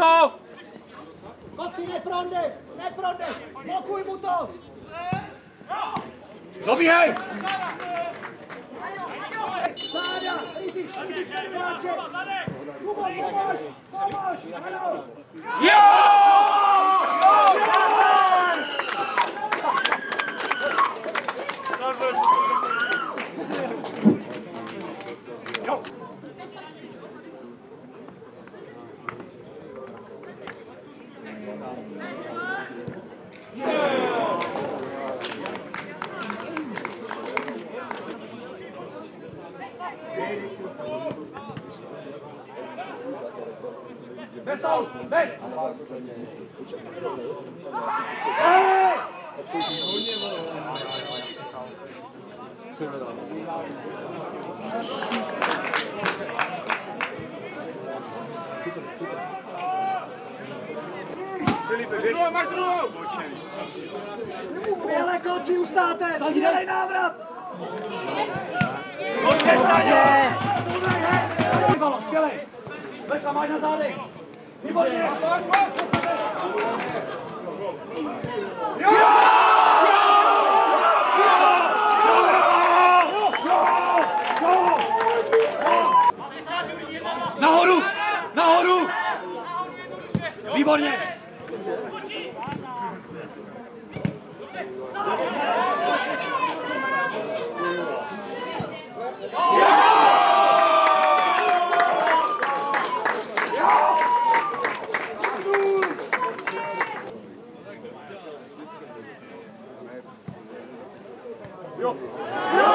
ho! Maxi, neprondej! Neprondej! Blokuj mu to! Dobíhej! Sáďa, Líbíš, Líbíš, Váček! Kubo, pomož! Pomož! Ano! Jo! Vesel, veď! Filipe, běž! Skvěle, kluci, ustáte! Skvělej návrat! Pojďte, Staně! Beka, máš na zádech! Výborně! Nahoru! Nahoru! Výborně! Jo! Jo!